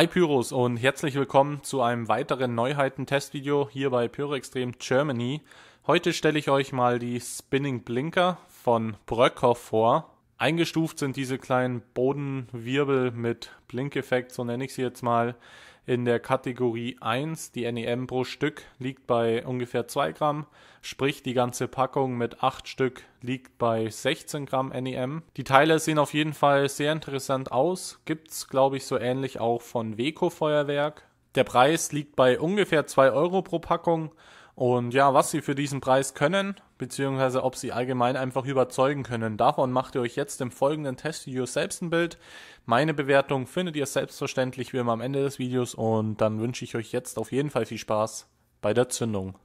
Hi Pyros und herzlich willkommen zu einem weiteren Neuheiten-Testvideo hier bei Pyroextrem Germany. Heute stelle ich euch mal die Spinning Blinker von Bröckhoff vor. Eingestuft sind diese kleinen Bodenwirbel mit Blinkeffekt, so nenne ich sie jetzt mal, in der Kategorie 1. Die NEM pro Stück liegt bei ungefähr 2 Gramm, sprich die ganze Packung mit 8 Stück liegt bei 16 Gramm NEM. Die Teile sehen auf jeden Fall sehr interessant aus, gibt's glaube ich so ähnlich auch von Weco Feuerwerk. Der Preis liegt bei ungefähr 2 Euro pro Packung und ja, was sie für diesen Preis können, beziehungsweise ob sie allgemein einfach überzeugen können, davon macht ihr euch jetzt im folgenden Testvideo selbst ein Bild. Meine Bewertung findet ihr selbstverständlich wie immer am Ende des Videos und dann wünsche ich euch jetzt auf jeden Fall viel Spaß bei der Zündung.